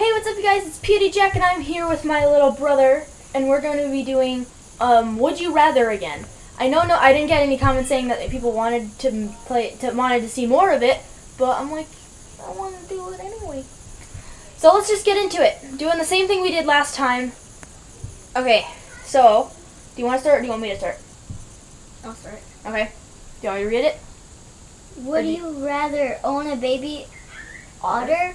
Hey, what's up, you guys? It's Pewdie Jack, and I'm here with my little brother, and we're going to be doing um, Would You Rather again. I know, no, I didn't get any comments saying that people wanted to play, to wanted to see more of it, but I'm like, I want to do it anyway. So let's just get into it. Doing the same thing we did last time. Okay, so do you want to start? or Do you want me to start? I'll start. Okay. Do you want me to read it? Would do you rather own a baby otter,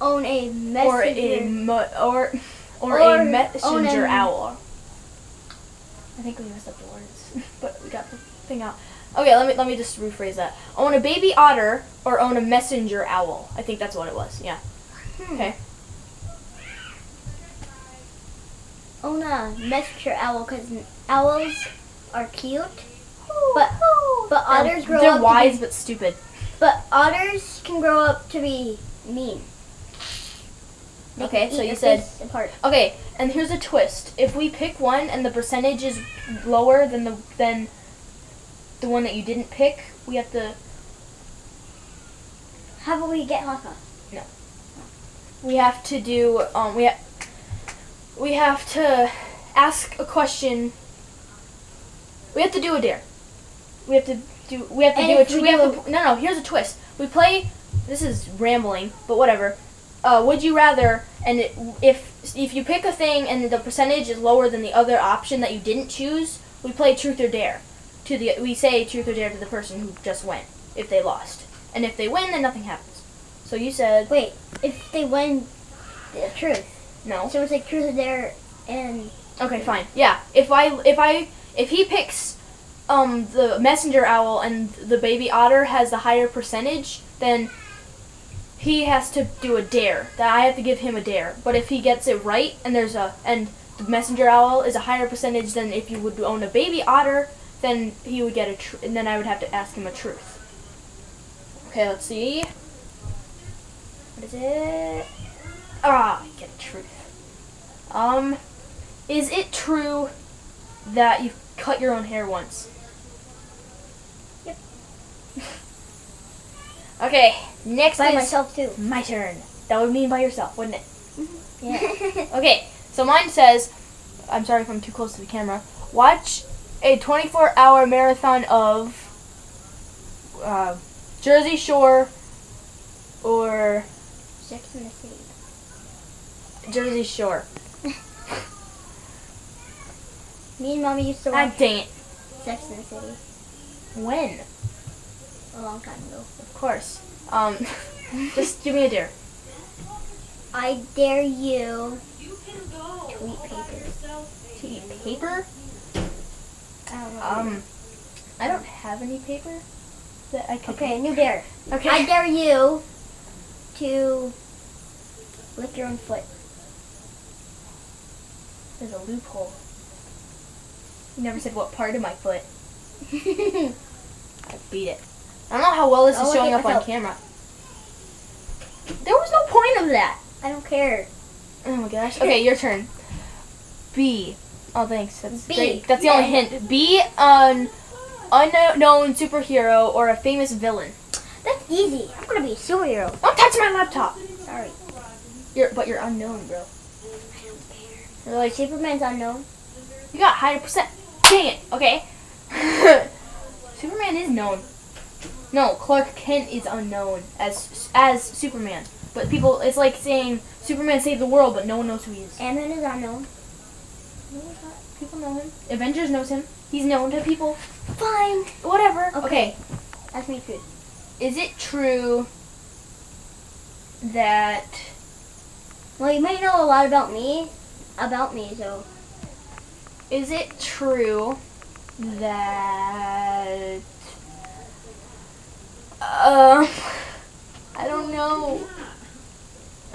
own a Or a messenger, mo- or or, Or a messenger an- owl. I think we messed up the words, but we got the thing out. Okay, let me let me just rephrase that. Own a baby otter or own a messenger owl. I think that's what it was. Yeah. Hmm. Okay. own a messenger owl because owls are cute, but but otters grow They're up. wise be, but stupid. but otters can grow up to be mean. Okay, so you said- apart. Okay, and here's a twist. If we pick one and the percentage is lower than the than the one that you didn't pick, we have to How about we get Haka? No. We have to do um we ha- we have to ask a question. We have to do a dare. We have to do we have to And do a we we have to no no here's a twist. We play this is rambling, but whatever. Uh, would you rather and it, if if you pick a thing and the percentage is lower than the other option that you didn't choose, we play truth or dare. To the we say truth or dare to the person who just went if they lost. And if they win then nothing happens. So you said Wait, if they win the truth, no. so it's like truth or dare, and Okay, fine. Yeah. If I if I if he picks um the messenger owl and the baby otter has the higher percentage, then he has to do a dare. That I have to give him a dare. But if he gets it right and there's a and the messenger owl is a higher percentage than if you would own a baby otter, then he would get a tr- and then I would have to ask him a truth. Okay, let's see. What is it? Ah, get a truth. Um, is it true that you cut your own hair once? Okay, next by is myself too. my turn. That would mean by yourself, wouldn't it? Yeah. Okay, so mine says, I'm sorry if I'm too close to the camera. Watch a 24-hour marathon of uh, Jersey Shore or Sex in the City. Jersey Shore. Me and mommy used to Ah, watch dang it. Sex in the City When? A long time ago. Of course. Um, just give me a dare. I dare you to eat paper. To eat paper? I don't. Um, I don't have any paper that I could. okay, new dare. Okay. I dare you to lick your own foot. There's a loophole. You never said what part of my foot. I beat it. I don't know how well this I'll is showing up on camera. There was no point of that. I don't care. Oh my gosh. Okay, your turn. B. Oh, thanks. That's B. great. That's the only hint. Be an unknown superhero or a famous villain. That's easy. I'm gonna be a superhero. Don't touch my laptop. Sorry. You're, but you're unknown, bro. I don't care. You're like, Superman's unknown. you got higher percent. Dang it. Okay. Superman is known. No, Clark Kent is unknown as as Superman. But people, it's like saying Superman saved the world, but no one knows who he is. Ant-Man is unknown. No. People know him. Avengers knows him. He's known to people. Fine. Whatever. Okay. okay. Ask me food. Is it true that Well, you might know a lot about me. About me, so. is it true that um I don't know.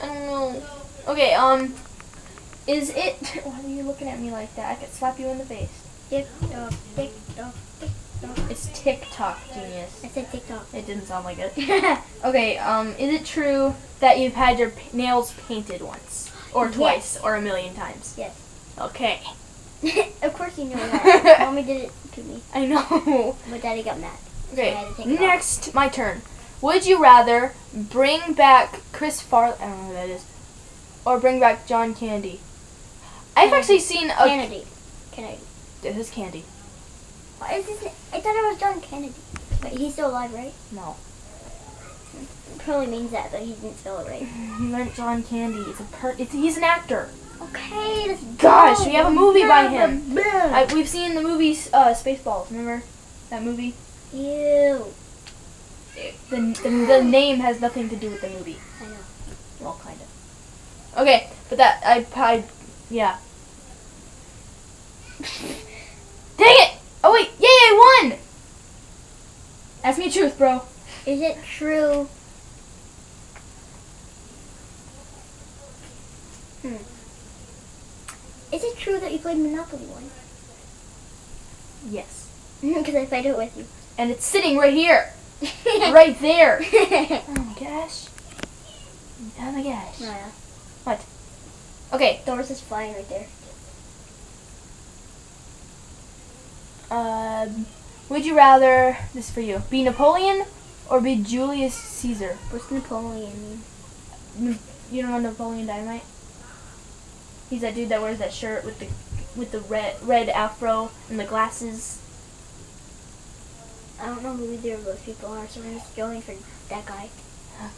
I don't know. Okay, um is it why are you looking at me like that? I could slap you in the face. Tick tock, tick tock, tick tock. It's TikTok, genius. I said TikTok. It didn't sound like it. Okay, um, is it true that you've had your p- nails painted once? Or Yes. twice? Or a million times? Yes. Okay. of course you know that. Mommy did it to me, I know. My Daddy got mad. Okay, I had to take it off. next, my turn. Would you rather bring back Chris Farley? I don't know who that is. or bring back John Candy? I've Kennedy. actually seen a. Kennedy. Kennedy. This is Candy. What is this? I thought it was John Kennedy. But he's still alive, right? No. It Probably means that, but he didn't spell it right. He meant John Candy. It's a per. It's, he's an actor. Okay, let's Gosh, go. we have a movie by him. I, we've seen the movie uh, Spaceballs. Remember that movie? Ew. The, the the name has nothing to do with the movie. I know. Well, kind of. Okay, but that I I yeah. Dang it! Oh wait, yay! I won. Ask me truth, bro. Is it true? Hmm. Is it true that you played Monopoly once? Yes. Because I played it with you. And it's sitting right here, right there. Oh my gosh. Oh my gosh. What? Okay. Doris is flying right there. Um, would you rather this is for you be Napoleon or be Julius Caesar? What's Napoleon mean? You don't know Napoleon Dynamite? He's that dude that wears that shirt with the with the red red afro and the glasses. I don't know who either of those people are, so I'm just going for that guy.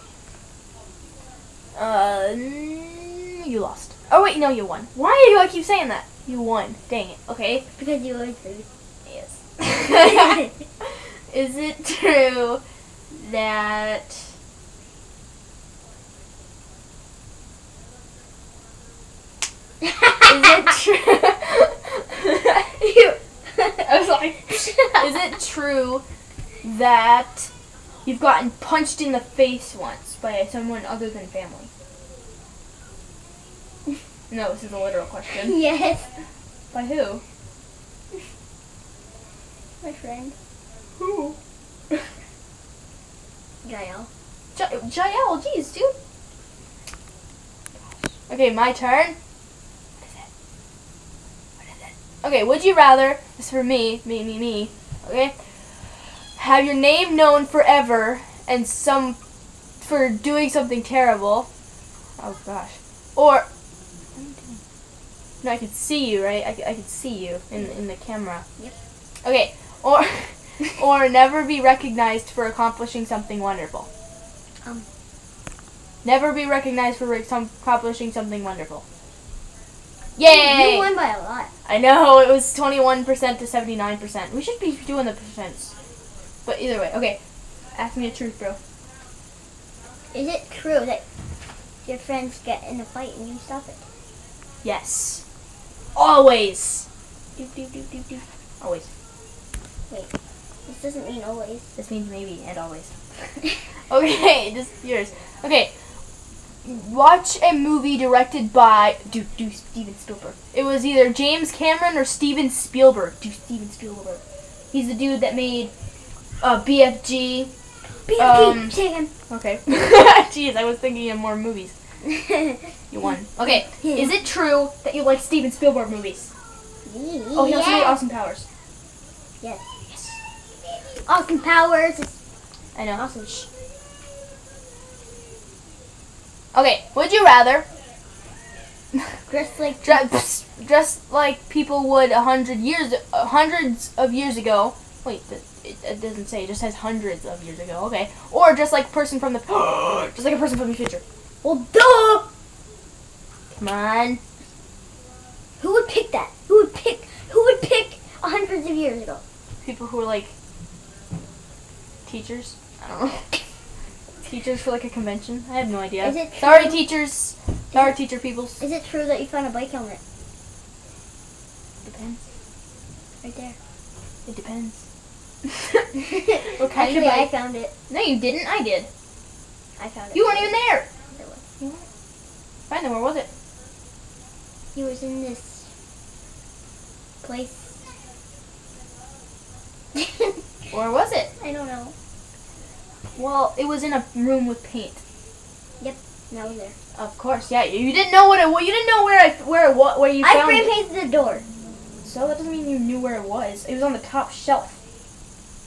Uh, mm, you lost. Oh wait, no, you won. Why do I keep saying that? You won. Dang it. Okay. Because you always lose. Yes. Is it true that is it true? I was like, is it true that you've gotten punched in the face once by someone other than family? No, this is a literal question. yes. By who? My friend. Who? Jael. J- Jael, jeez, dude. Okay, my turn. What is it? What is it? Okay, would you rather, this is for me, me, me, me, okay? Have your name known forever and some, for doing something terrible. Oh gosh. Or, no, I could see you, right? I, I could see you in, in the camera. Yep. Okay, or, or never be recognized for accomplishing something wonderful. Um. Never be recognized for some, accomplishing something wonderful. Yay! You won by a lot. I know it was twenty one percent to seventy nine percent. We should be doing the percents. But either way, okay. Ask me a truth, bro. Is it true that your friends get in a fight and you stop it? Yes. Always. Doop, doop, doop, doop, doop. Always. Wait. This doesn't mean always. This means maybe and always. Okay, just yours. Watch a movie directed by do do Steven Spielberg. It was either James Cameron or Steven Spielberg. Do Steven Spielberg. He's the dude that made uh, BFG. BFG, Um, him. Okay. Jeez, I was thinking of more movies. You won. Okay. Is it true that you like Steven Spielberg movies? Oh, he also made yeah. Austin Powers. Yes. Yes. Austin Powers I know. awesome. Okay. Would you rather Dressed like dress, dress like people would a hundred years, hundreds of years ago. Wait, it, it doesn't say. It just says hundreds of years ago. Okay, or just like a person from the, just like a person from the future. Well, duh. Come on. Who would pick that? Who would pick? Who would pick hundreds of years ago? People who are like teachers. I don't know. Teachers for like a convention. I have no idea. Is it Sorry, true- teachers. Sorry, teacher peoples. Is it true that you found a bike helmet Depends. right there? It depends. what kind Actually, of I found it. No, you didn't. I did. I found it. You weren't even there. There was. You weren't. Fine, then where was it? He was in this place. Where was it? I don't know. Well, it was in a room with paint. Yep, I was there. Of course, yeah. You, didn't know what it. Well, you didn't know where I where it wa- where you I found spray it. painted the door. So that doesn't mean you knew where it was. It was on the top shelf.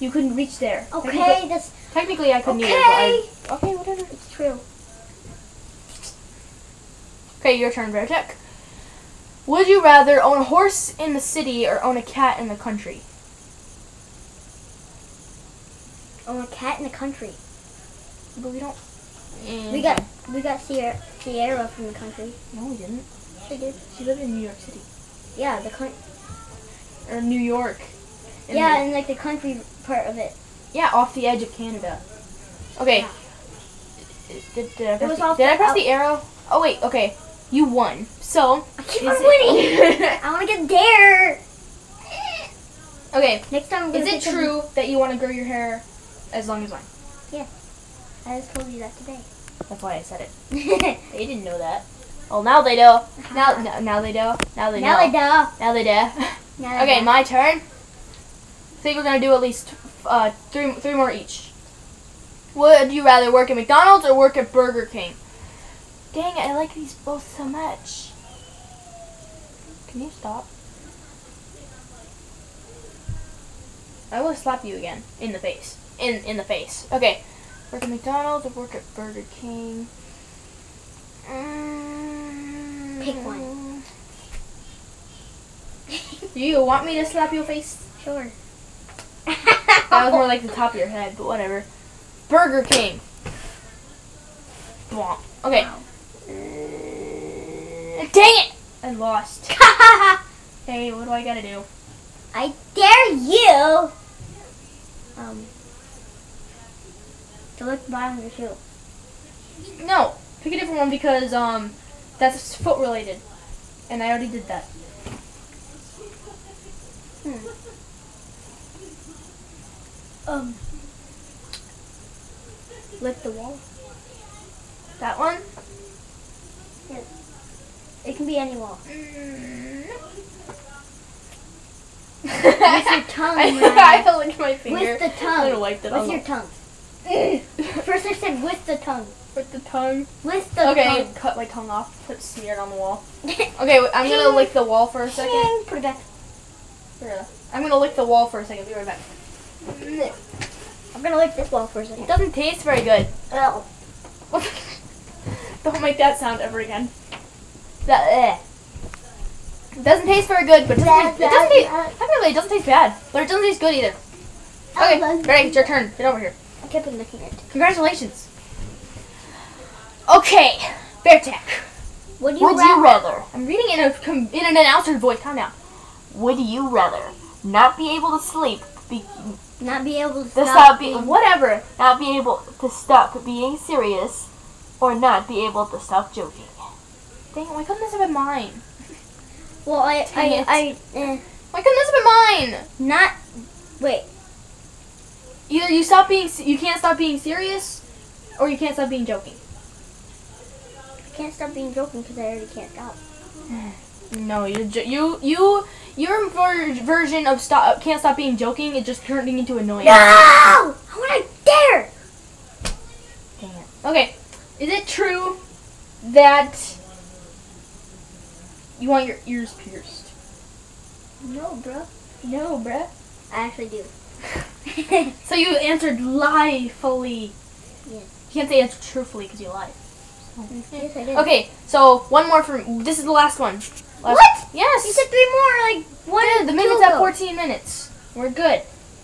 You couldn't reach there. Okay, that's Technically, technically I couldn't okay. either. But I, okay, whatever. It's true. Okay, your turn, Vertec. Would you rather own a horse in the city or own a cat in the country? A cat in the country. But we don't. We got we got Sierra, Sierra from the country. No, we didn't. She did. She lived in New York City Yeah, the coun- or New York. In yeah, the- and like the country part of it. yeah, off the edge of Canada. Okay. Yeah. Did, did I It press, the, did I press the arrow? Oh wait, okay. You won. So. I keep on winning. I want to get there. okay. Next time I'm gonna Is it true that you want to grow your hair as long as mine? Yeah. I just told you that today. That's why I said it. They didn't know that. Well, now they do. Now, now, now they do. Now they now know. I know. Now they do. Now I okay, know. my turn. I think we're gonna do at least uh, three, three more each. Would you rather work at McDonald's or work at Burger King? Dang it, I like these both so much. Can you stop? I will slap you again in the face. In in the face. Okay. Work at McDonald's or work at Burger King? Mm. Pick one. Do you want me to slap your face? Sure. That was more like the top of your head, but whatever. Burger King. Okay. Wow. Uh, Dang it! I lost. Hey, what do I gotta do? I dare you. Um. To lick the bottom of your shoe. No, pick a different one because um, that's foot related, and I already did that. Hmm. Um. Lick the wall. That one. It can be any wall. Mm. With your tongue, I. I to my finger. With the tongue. I'm gonna wipe that With on your the- tongue. First I said with the tongue. with the tongue. With the tongue. Okay, cut my tongue off. Put it smeared on the wall. Okay, I'm gonna lick the wall for a second. Put it back. Yeah. I'm gonna lick the wall for a second. Be right back. I'm gonna lick this wall for a second. It doesn't taste very good. Oh. Don't make that sound ever again. That eh. It doesn't taste very good, but it doesn't, taste, it doesn't taste. Technically, it doesn't taste bad, but it doesn't taste good either. Okay, Greg, it's your turn. Get over here. Kept on licking it. Congratulations. Okay, Beartech. Would you Would rather? you rather? I'm reading in a in an announcer's voice. Calm down. Would you rather not be able to sleep, be, Not be able to to stop, being, being. Whatever. not be able to stop being serious, or not be able to stop joking? Dang! Why couldn't this have been mine? Well, I, Dang it. I, I, eh, Why couldn't this have been mine? not. Wait. Either you stop being, you can't stop being serious, or you can't stop being joking. I can't stop being joking because I already can't stop. No, you you you your ver- version of stop can't stop being joking. It just turning into annoying. No! I want to dare. Dang it. Okay, is it true that you want your ears pierced? No, bro. No, bruh. I actually do. So you answered lie fully. Yes. You can't say answer truthfully because you lied. yes, I did. Okay, so one more for this is the last one. Last, What? Yes. You said three more, like one. Yeah, the minute's at 14 minutes. We're good.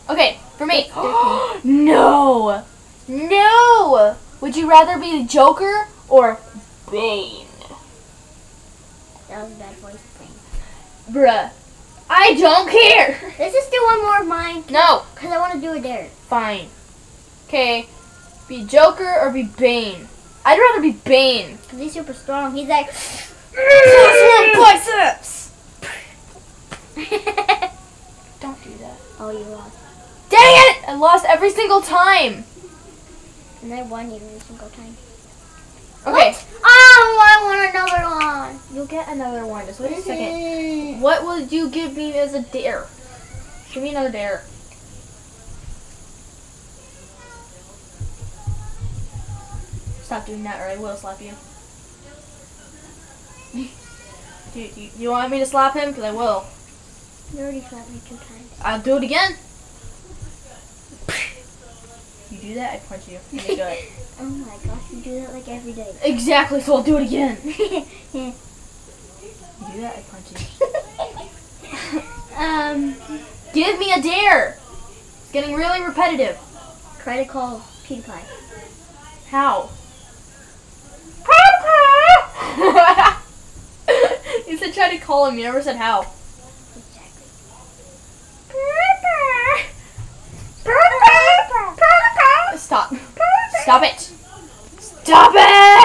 Okay, for me. No! No! Would you rather be the Joker or Bane. That was a bad voice thing. Bruh? I don't care! Let's just do one more of mine, No! because I want to do a dare. Fine. Okay, be Joker or be Bane? I'd rather be Bane. Because he's super strong. He's like. biceps! Don't do that. oh, you lost. Dang it! I lost every single time. And I won you every single time. Okay. What? Oh, I want another one. You'll get another one. Just wait a second. What would you give me as a dare? Give me another dare. Stop doing that or I will slap you. Dude, you, you want me to slap him? Because I will. You already slapped me two times. I'll do it again. You do that, I punch you gut. oh my gosh, you do that like every day. exactly, so I'll do it again. You do that, I punch you. Um, Give me a dare! It's getting really repetitive. try to call PewDiePie. How? you said try to call him, you never said how. Exactly. Stop. Stop it. Stop it.